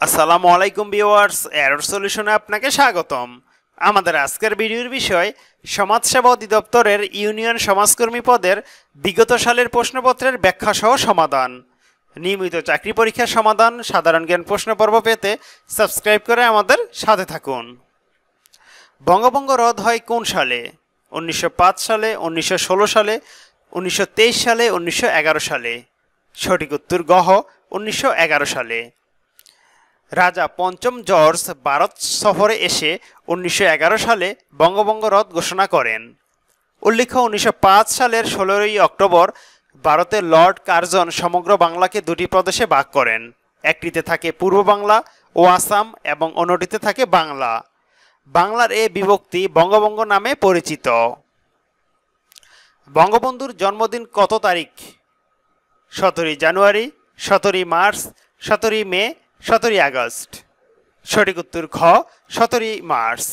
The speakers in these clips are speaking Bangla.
আসসালামু আলাইকুম ভিউয়ার্স, এরর সলিউশনে আপনাকে স্বাগতম। আমাদের আজকের ভিডিওর বিষয়, সমাজসেবা অধিদপ্তরের ইউনিয়ন সমাজকর্মী পদের বিগত সালের প্রশ্নপত্রের ব্যাখ্যা সহ সমাধান। নিয়মিত চাকরি পরীক্ষার সমাধান, সাধারণ জ্ঞান প্রশ্নপর্ব পেতে সাবস্ক্রাইব করে আমাদের সাথে থাকুন। বঙ্গভঙ্গ রদ হয় কোন সালে? উনিশশো পাঁচ সালে, উনিশশো ষোলো সালে, উনিশশো তেইশ সালে, উনিশশো এগারো সালে। সঠিক উত্তর গহ, উনিশশো এগারো সালে। রাজা পঞ্চম জর্জ ভারত সফরে এসে উনিশশো এগারো সালে বঙ্গভঙ্গ রদ ঘোষণা করেন। উল্লেখ্য, উনিশশো পাঁচ সালের ষোলোই অক্টোবর ভারতের লর্ড কার্জন সমগ্র বাংলাকে দুটি প্রদেশে ভাগ করেন। একটিতে থাকে পূর্ব বাংলা ও আসাম এবং অন্যটিতে থাকে বাংলা। বাংলার এ বিভক্তি বঙ্গভঙ্গ নামে পরিচিত। বঙ্গবন্ধুর জন্মদিন কত তারিখ? সতেরোই জানুয়ারি, সতেরোই মার্চ, সতেরোই মে সতেরোই আগস্ট। সঠিক উত্তর খ সতেরোই মার্চ।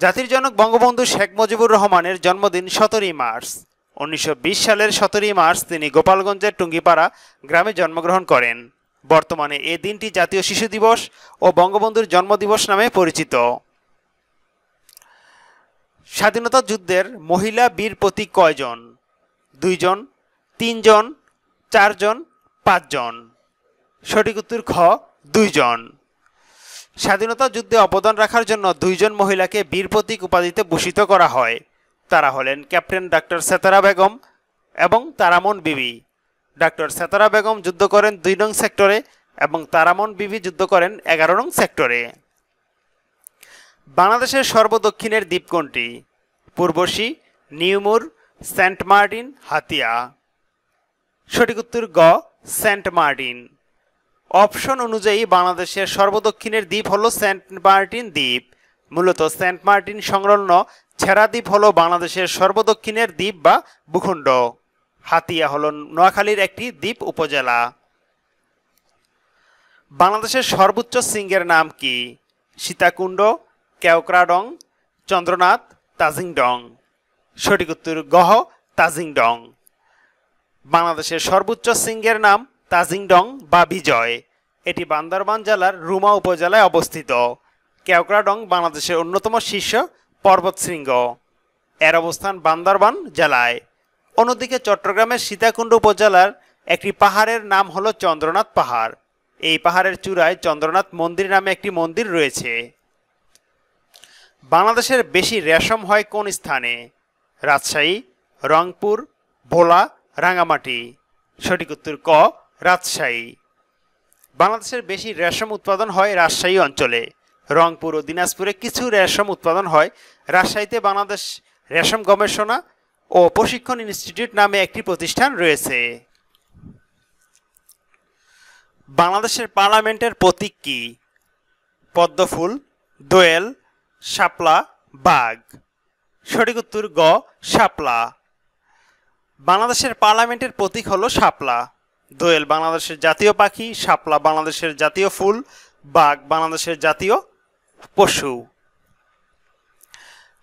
জাতির জনক বঙ্গবন্ধু শেখ মুজিবুর রহমানের জন্মদিন সতেরোই মার্চ। উনিশশো বিশ সালের সতেরোই মার্চ তিনি গোপালগঞ্জের টুঙ্গিপাড়া গ্রামে জন্মগ্রহণ করেন। বর্তমানে এ দিনটি জাতীয় শিশু দিবস ও বঙ্গবন্ধুর জন্মদিবস নামে পরিচিত। স্বাধীনতা যুদ্ধের মহিলা বীর প্রতীক কয়জন? দুইজন, তিনজন, চারজন, পাঁচজন। সঠিক উত্তর খ, দুইজন। স্বাধীনতা যুদ্ধে অবদান রাখার জন্য দুইজন মহিলাকে বীর প্রতীক উপাধিতে ভূষিত করা হয়। তারা হলেন ক্যাপ্টেন ডাক্তার সেতারা বেগম এবং তারামন বিবি। ডাক্তার সেতারা বেগম যুদ্ধ করেন দুই নং সেক্টরে এবং তারামন বিবি যুদ্ধ করেন এগারো নং সেক্টরে। বাংলাদেশের সর্বদক্ষিণের দ্বীপ কোনটি? Purbasha New Moore Saint Martin, Hatiya. সঠিক উত্তর গ, সেন্ট মার্টিন। অপশন অনুযায়ী বাংলাদেশের সর্বদক্ষিণের দ্বীপ হল সেন্ট মার্টিন দ্বীপ। মূলত সেন্ট মার্টিন সংলগ্ন ছেড়া দ্বীপ হল বাংলাদেশের সর্বদক্ষিণের দ্বীপ বা ভূখণ্ড। হাতিয়া হল নোয়াখালীর একটি দ্বীপ উপজেলা। বাংলাদেশের সর্বোচ্চ শৃঙ্গের নাম কি? সীতাকুণ্ড, কেওক্রাডং, চন্দ্রনাথ, তাজিংডং। সঠিক উত্তর, গহ, তাজিংডং। বাংলাদেশের সর্বোচ্চ শৃঙ্গের নাম তাজিংডং বা বিজয়। এটি বান্দরবান জেলার রুমা উপজেলায় অবস্থিত। কেওক্রাডং বাংলাদেশের অন্যতম শীর্ষ পর্বতশৃঙ্গ। এর অবস্থান বান্দরবান জেলায়। অন্যদিকে চট্টগ্রামের সীতাকুণ্ড উপজেলার একটি পাহাড়ের নাম হলো চন্দ্রনাথ পাহাড়। এই পাহাড়ের চূড়ায় চন্দ্রনাথ মন্দির নামে একটি মন্দির রয়েছে। বাংলাদেশের বেশি রেশম হয় কোন স্থানে? রাজশাহী, রংপুর, ভোলা রাঙামাটি সঠিক উত্তর ক রাজশাহী। বাংলাদেশের বেশি রেশম উৎপাদন হয় রাজশাহী অঞ্চলে। রংপুর ও দিনাজপুরে কিছু রেশম উৎপাদন হয় রাজশাহীতে বাংলাদেশ রেশম গবেষণা ও প্রশিক্ষণ ইনস্টিটিউট নামে একটি প্রতিষ্ঠান রয়েছে। বাংলাদেশের পার্লামেন্টের প্রতীক কি? পদ্মফুল দোয়েল, শাপলা, বাঘ। সঠিক উত্তর গ, শাপলা। বাংলাদেশের পার্লামেন্টের প্রতীক হলো শাপলা। দোয়েল বাংলাদেশের জাতীয় পাখি, শাপলা বাংলাদেশের জাতীয় ফুল, বাঘ বাংলাদেশের জাতীয় পশু।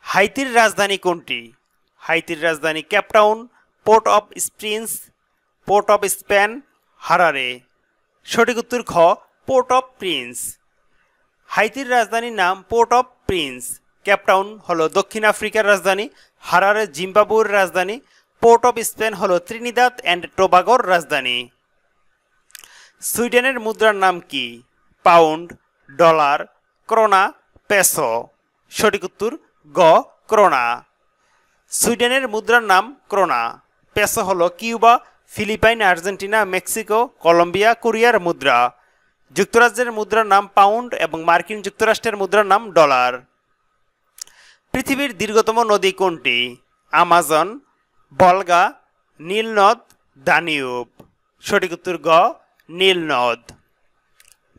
হাইতির রাজধানী কোনটি? হাইতির রাজধানী Cape Town port of Prince port of Spain Harare. সঠিক উত্তর খ পোর্ট অফ প্রিন্স। হাইতির রাজধানীর নাম পোর্ট অফ প্রিন্স। ক্যাপটাউন হল দক্ষিণ আফ্রিকার রাজধানী, হারারে জিম্বাবুয়ের রাজধানী, পোর্ট অফ স্পেন হল ত্রিনিদাদ অ্যান্ড টোবাগোর রাজধানী। সুইডেনের মুদ্রার নাম কি? Pound, dollar, krona, peso. সঠিক উত্তর, গ, ক্রোনা। সুইডেনের মুদ্রার নাম ক্রোনা। পেসো হল Cuba, Philippines, Argentina, Mexico, Colombia, কোরিয়ার মুদ্রা। যুক্তরাজ্যের মুদ্রার নাম পাউন্ড এবং মার্কিন যুক্তরাষ্ট্রের মুদ্রার নাম ডলার। পৃথিবীর দীর্ঘতম নদী কোনটি? আমাজন, বলগা, নীলনদ, দানিউব। সঠিক উত্তর, গ নীলনদ।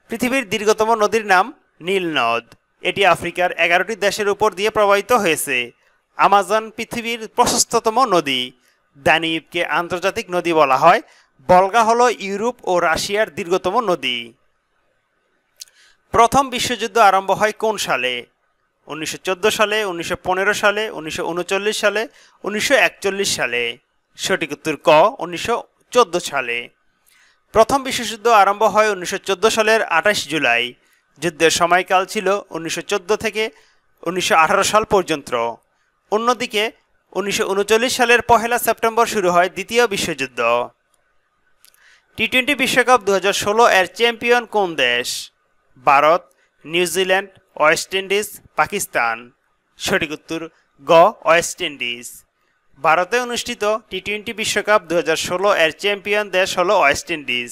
পৃথিবীর দীর্ঘতম নদীর নাম নীলনদ। এটি আফ্রিকার এগারোটি দেশের উপর দিয়ে প্রবাহিত হয়েছে। আমাজন পৃথিবীর প্রশস্ততম নদী। দানিউবকে আন্তর্জাতিক নদী বলা হয়। বলগা হল ইউরোপ ও রাশিয়ার দীর্ঘতম নদী। প্রথম বিশ্বযুদ্ধ আরম্ভ হয় কোন সালে? উনিশশো চোদ্দ সালে, উনিশশো পনেরো সালে, উনিশশো উনচল্লিশ সালে, উনিশশো একচল্লিশ সালে। সঠিক উত্তর ক, উনিশশো চোদ্দ সালে। প্রথম বিশ্বযুদ্ধ আরম্ভ হয় উনিশশো চোদ্দ সালের আঠাশ জুলাই। যুদ্ধের সময়কাল ছিল উনিশশো চোদ্দ থেকে উনিশশো আঠারো সাল পর্যন্ত। অন্যদিকে উনিশশো উনচল্লিশ সালের পহেলা সেপ্টেম্বর শুরু হয় দ্বিতীয় বিশ্বযুদ্ধ। টি টোয়েন্টি বিশ্বকাপ দু হাজার ষোলো এর চ্যাম্পিয়ন কোন দেশ? Bharat New Zealand West Indies, Pakistan. সঠিক উত্তর গ, ওয়েস্ট ইন্ডিজ। ভারতে অনুষ্ঠিত টি টোয়েন্টি বিশ্বকাপ দুই হাজার ষোলো এর চ্যাম্পিয়ন দেশ হল ওয়েস্ট ইন্ডিজ।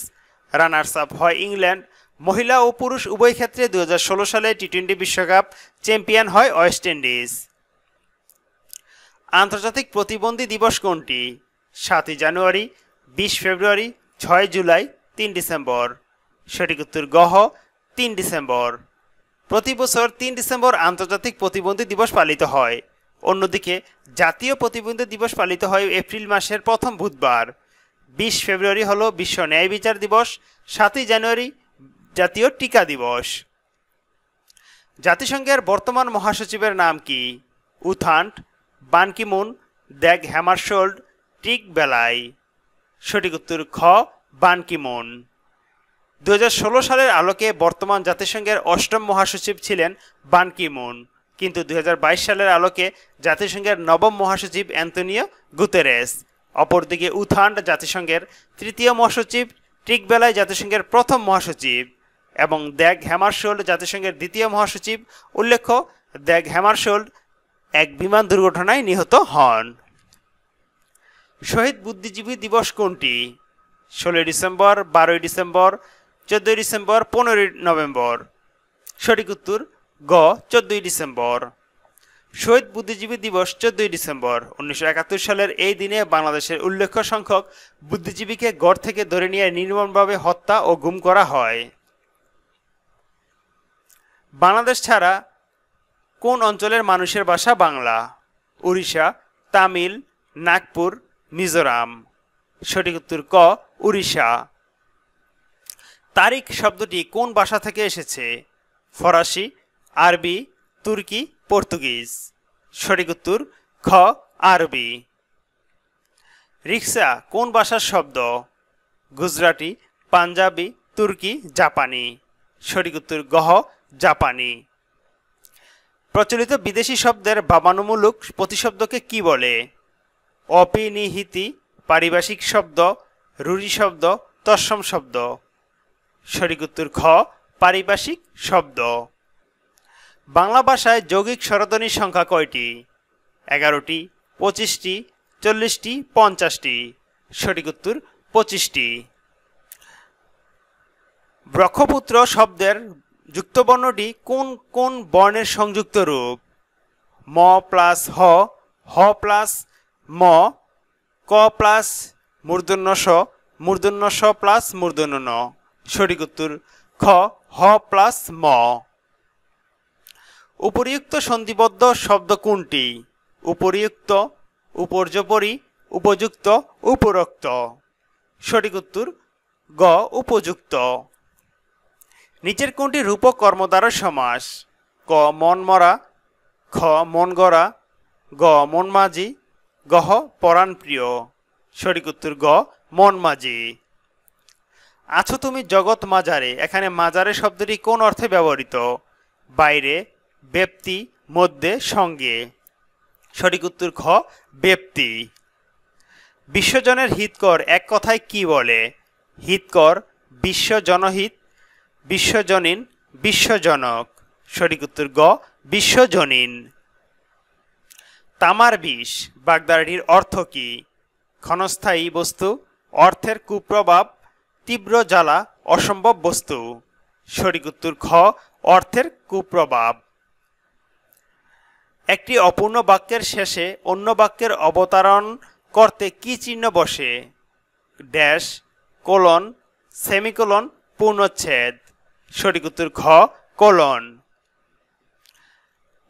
রানার্স আপ হয় ইংল্যান্ড। মহিলা ও পুরুষ উভয় ক্ষেত্রে দুই হাজার ষোলো সালে টি টোয়েন্টি বিশ্বকাপ চ্যাম্পিয়ন হয় ওয়েস্ট ইন্ডিজ। আন্তর্জাতিক প্রতিবন্ধী দিবস কোনটি? সাতই জানুয়ারি, বিশ ফেব্রুয়ারি, ছয় জুলাই, তিন ডিসেম্বর। সঠিক উত্তর গহ, তিন ডিসেম্বর। প্রতি বছর তিন ডিসেম্বর আন্তর্জাতিক প্রতিবন্ধী দিবস পালিত হয়। অন্যদিকে জাতীয় প্রতিবন্ধী দিবস পালিত হয় এপ্রিল মাসের প্রথম বুধবার। বিশ ফেব্রুয়ারি হল বিশ্ব ন্যায় বিচার দিবস, সাতই জানুয়ারি জাতীয় টিকা দিবস। জাতিসংঘের বর্তমান মহাসচিবের নাম কি? U Thant Ban Ki moon Dag Hammarskjold, Trygve Lie. সঠিক উত্তর খ, বানকিমুন। দু সালের আলোকে বর্তমান জাতিসংঘের অষ্টম মহাসচিব ছিলেন বানকিমুন। কিন্তু দুই হাজার বাইশ সালের আলোকে জাতিসংঘের নবম মহাসচিব অ্যান্তনিও গুতেরেস। অপরদিকে উথান্ড জাতিসংঘের তৃতীয় মহাসচিব টিকবেলায় জাতিসংঘের প্রথম মহাসচিব এবং দ্যাগ হ্যামারশোল্ড জাতিসংঘের দ্বিতীয় মহাসচিব উল্লেখ্য দ্যাগ হ্যামারশোল্ড এক বিমান দুর্ঘটনায় নিহত হন। শহীদ বুদ্ধিজীবী দিবস কোনটি? ষোলোই ডিসেম্বর, বারোই ডিসেম্বর, চোদ্দই ডিসেম্বর, পনেরোই নভেম্বর। সঠিক উত্তর গ, চোদ্দই ডিসেম্বর। শহীদ বুদ্ধিজীবী দিবস, চোদ্দই ডিসেম্বর। উনিশশো একাত্তর সালের এই দিনে বাংলাদেশের উল্লেখ্য সংখ্যক বুদ্ধিজীবীকে গড় থেকে ধরে নিয়ে নির্মমভাবে হত্যা ও গুম করা হয়। বাংলাদেশ ছাড়া কোন অঞ্চলের মানুষের ভাষা বাংলা? উড়িষ্যা, তামিল, নাগপুর, মিজোরাম। সঠিক উত্তর ক, উড়িষ্যা। তারিখ শব্দটি কোন ভাষা থেকে এসেছে? ফরাসি আরবি, তুর্কি, পর্তুগিজ। সঠিক উত্তর, খ, আরবি। রিক্সা কোন ভাষার শব্দ? গুজরাটি, পাঞ্জাবি, তুর্কি, জাপানি। সঠিক উত্তর, গহ, জাপানি। প্রচলিত বিদেশি শব্দের বাবানুমূলক প্রতিশব্দকে কি বলে? অপিনিহিতি, পারিভাষিক শব্দ রুড়ি শব্দ, তৎসম শব্দ। সঠিক উত্তর খ পারিভাষিক শব্দ। বাংলা ভাষায় যৌগিক স্বরধ্বনির সংখ্যা কয়টি? এগারোটি, পঁচিশটি, চল্লিশটি, পঞ্চাশটি। সঠিক উত্তর, পঁচিশটি। ব্রহ্মপুত্র শব্দের যুক্তবর্ণটি কোন কোন বর্ণের সংযুক্ত রূপ? ম প্লাস হ হ প্লাস ম, ক প্লাস মূর্ধন্য স মূর্ধন্য স প্লাস মূর্ধন্য ন। সঠিক উত্তর, খ, হ প্লাস ম। উপরিউক্ত সন্ধিবদ্ধ শব্দ কোনটি? উপরিউক্ত, উপর্যপরি, উপযুক্ত, উপরোক্ত। সঠিক উত্তর, গ, উপযুক্ত। নিচের কোনটি রূপক কর্মদ্বারা সমাস? ক, মন মরা, খ, মন গড়া, গ, মন মাঝি, গহ, পরাণ প্রিয়। সঠিক উত্তর, গ, মন মাঝি। আছো তুমি জগৎ মাজারে এখানে মাজারে শব্দটি কোন অর্থে ব্যবহৃত? বাইরে ব্যক্তি মধ্যে সঙ্গে। সঠিক উত্তর খ ব্যক্তি বিশ্বজনের হিতকর এক কথায় কি বলে? হিতকর বিশ্ব জনহিত বিশ্বজনীন, বিশ্বজনক। সঠিক উত্তর গ, বিশ্বজনীন। তামার বিষ বাগদাটির অর্থ কি? ক্ষণস্থায়ী বস্তু, অর্থের কুপ্রভাব, তীব্র জ্বালা, অসম্ভব বস্তু। সঠিক উত্তর খ অর্থের কুপ্রভাব। একটি অপূর্ণ বাক্যের শেষে অন্য বাক্যের অবতারণ করতে কি চিহ্ন বসে? ড্যাশ, কোলন, সেমিকোলন, পূর্ণচ্ছেদ। সঠিক উত্তর খ কোলন।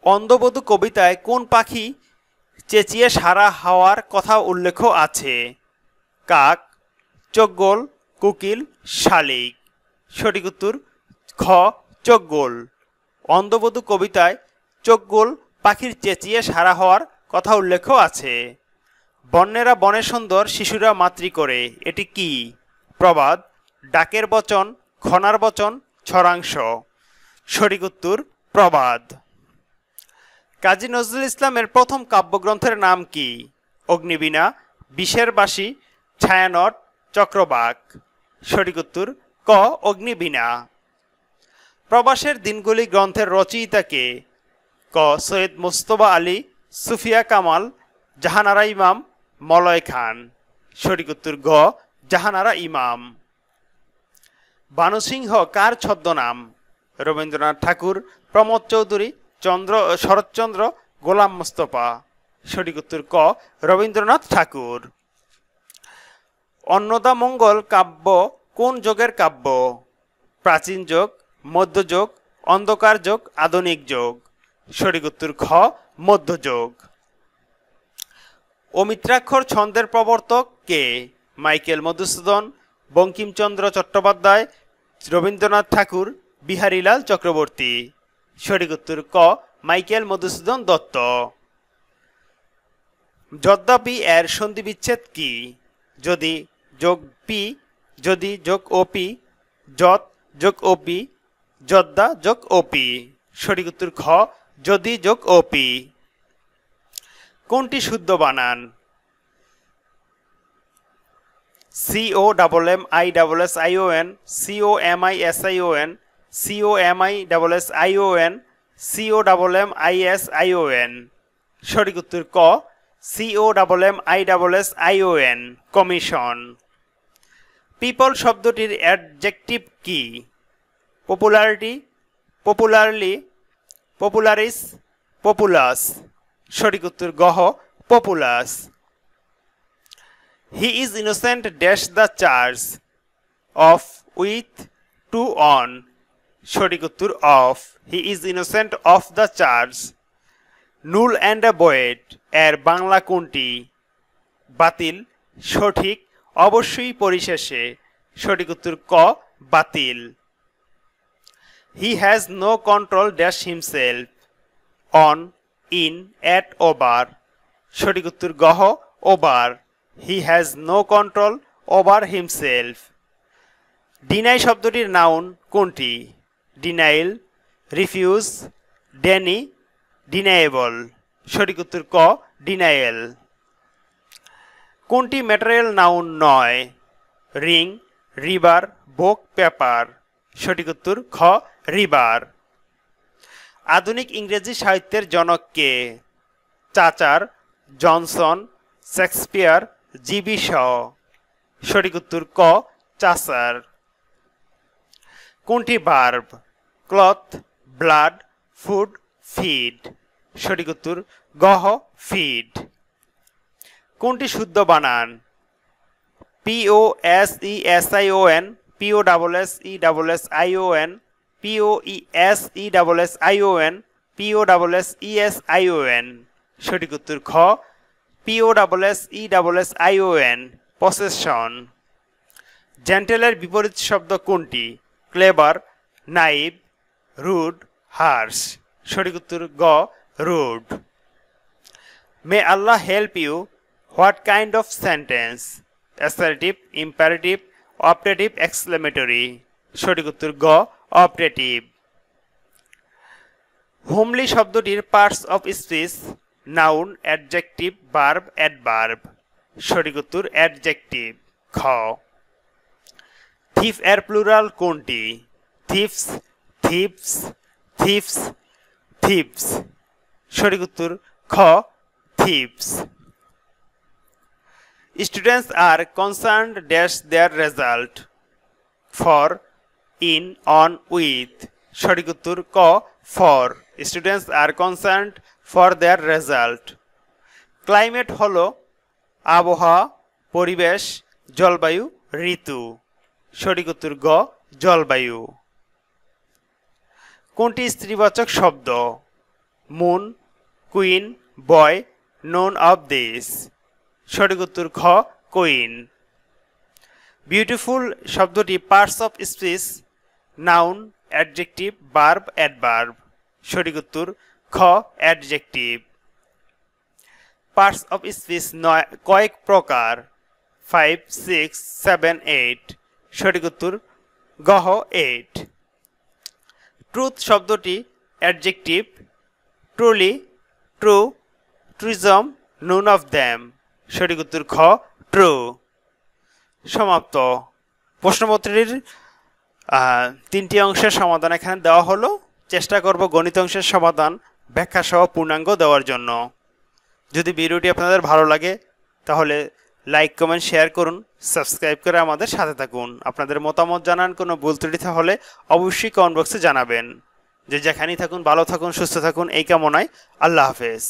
অন্ধবধু কবিতায় কোন পাখি চেঁচিয়ে সারা হাওয়ার কথা উল্লেখ আছে? কাক চোগগোল কুকিল, শালিক। সঠিক উত্তর খ চোগগোল অন্ধবধু কবিতায় চোগগোল পাখির চেঁচিয়ে সারা হওয়ার কথা উল্লেখ আছে। বন্যেরা বনে সুন্দর, শিশুরা মাতৃ করে। এটি কি? প্রবাদ, ডাকের বচন, খনার বচন, ছড়াংশ। সঠিক উত্তর, প্রবাদ। কাজী নজরুল ইসলামের প্রথম কাব্যগ্রন্থের নাম কি? অগ্নিবীণা, বিষের বাসী ছায়ানট, চক্রবাক। সঠিক উত্তর, ক, অগ্নিবীণা। প্রবাসের দিনগুলি গ্রন্থের রচয়িতাকে ক, সৈয়দ মুস্তফা আলী, সুফিয়া কামাল, জাহানারা ইমাম, মলয় খান। সঠিক উত্তর গ জাহানারা ইমাম। বানুসিংহ, কার ছদ্মনাম? রবীন্দ্রনাথ ঠাকুর, প্রমোদ চৌধুরী, চন্দ্র, শরৎচন্দ্র, গোলাম মুস্তফা। সঠিক উত্তর, ক, রবীন্দ্রনাথ ঠাকুর। অন্নদামঙ্গল কাব্য, কোন যুগের কাব্য? প্রাচীন যুগ মধ্যযুগ অন্ধকার যুগ, আধুনিক যুগ। সঠিক উত্তর খ, মধ্যযোগ। অমিত্রাক্ষর ছন্দের প্রবর্তক কে? মাইকেল মধুসূদন, বঙ্কিমচন্দ্র চট্টোপাধ্যায়, রবীন্দ্রনাথ ঠাকুর, বিহারীলাল চক্রবর্তী। সঠিক উত্তর ক, মাইকেল মধুসূদন দত্ত। যদ্যাপি এর সন্ধি বিচ্ছেদ কি? যদি যোগ পি, যদি যোগ ওপি যত যোগ ওপি যদ্দা যোগ ওপি সঠিক উত্তর খ যদি যোগ ওপি কোনটি শুদ্ধ বানান? C O double M I double S I O N C O M I S I O N C O M I double S I O N C O double M I S I O N সঠিক উত্তর ক C O double M I double S I O N commission. People শব্দটির অ্যাডজেক্টিভ কি? পপুলারিটি, পপুলারলি পপুলারিস পপুলাস সঠিক উত্তর, গহ populous he is innocent dash the charge of with to on সঠিক উত্তর of he is innocent of the charge null and a void এর বাংলা কোনটি? বাতিল, সঠিক, অবশ্যই পরিশেষে। সঠিক উত্তর, ক, বাতিল। He has no control dash himself on in at over সঠিক উত্তর গহ over he has no control over himself deny শব্দটির নাউন কোনটি? ডিনাইল রিফিউজ ড্যানি ডিনায়েবল সঠিক উত্তর ক ডিনায়েল কোনটি ম্যাটেরিয়াল নাউন নয়? রিং রিভার বোক পেপার সঠিক উত্তর খ রিভার আধুনিক ইংরেজি সাহিত্যের জনক কে? চাচার, জনসন, শেক্সপিয়ার, জিবি শ সঠিক উত্তর ক, চাচার। কোনটি verb cloth, blood, food, feed. সঠিক উত্তর গহ, ফিড। কোনটি শুদ্ধ বানান? P O S E S I O N P O double S E double S I O N P O E double S I O N P O double S E S I O N সঠিক উত্তর খ P O double S E double S I O N possession জেন্টেলের বিপরীত শব্দ কোনটি? ক্লেবার নাইব রুড হার্স সঠিক উত্তর গ rude may Allah help you what kind of sentence assertive imperative optative exclamatory সঠিক উত্তর গ অপারেটিভ হোমলি শব্দটির parts of speech noun adjective verb adverb সঠিক উত্তর অ্যাডজেক্টিভ খ। থিফ এর প্লুরাল কোনটি? থিপস থিপস থিপস থিপস সঠিক উত্তর খ থিপস students are concern dash their result for in on with সঠিক উত্তর ক for students are concerned for their result climate হলো আবহাওয়া, পরিবেশ, জলবায়ু, ঋতু। সঠিক উত্তর গ, জলবায়ু। কোনটি স্ত্রীবাচক শব্দ? Moon, queen, boy, none of this. সঠিক উত্তর খ, কুইন। বিউটিফুল শব্দটি parts of speech noun adjective verb adverb সঠিক উত্তর, খ অ্যাডজেক্টিভ পার্টস অফ স্পিচ নয়, কয়েক প্রকার। ফাইভ সিক্স সেভেন এইট সঠিক উত্তর, গহ এইট ট্রুথ শব্দটি adjective truly true truism none of them সঠিক উত্তর, খ ট্রু সমাপ্ত। প্রশ্নপত্রের তিনটি অংশের সমাধান এখানে দেওয়া হলো। চেষ্টা করব গণিত অংশের সমাধান ব্যাখ্যা সহ পূর্ণাঙ্গ দেওয়ার জন্য। যদি ভিডিওটি আপনাদের ভালো লাগে, তাহলে লাইক, কমেন্ট, শেয়ার করুন, সাবস্ক্রাইব করে আমাদের সাথে থাকুন। আপনাদের মতামত জানান কোনো ভুল ত্রুটি হলে অবশ্যই কমেন্ট বক্সে জানাবেন। যে যেখানেই থাকুন, ভালো থাকুন, সুস্থ থাকুন, এই কামনায় আল্লাহ হাফেজ।